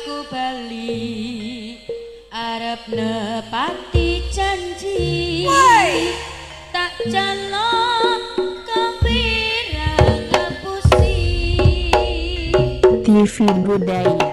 aku beli. Arab nepati janji. Woy! tak jaluk kepira ngepusi TV budaya.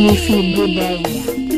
Nesse do desenho.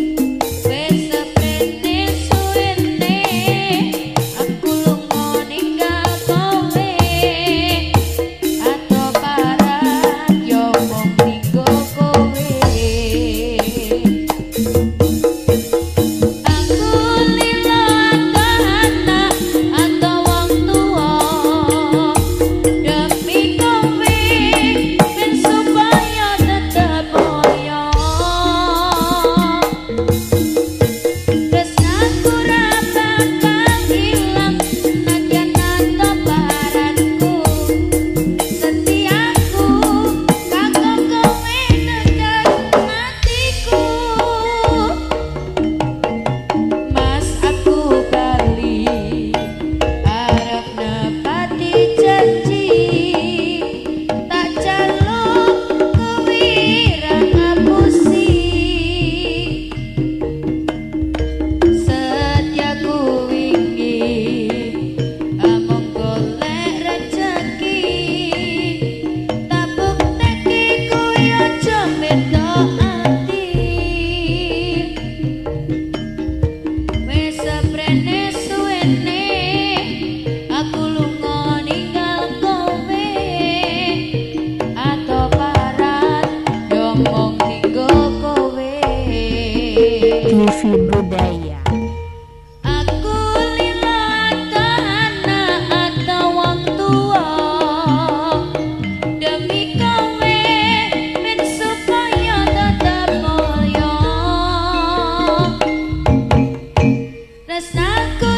Tresnaku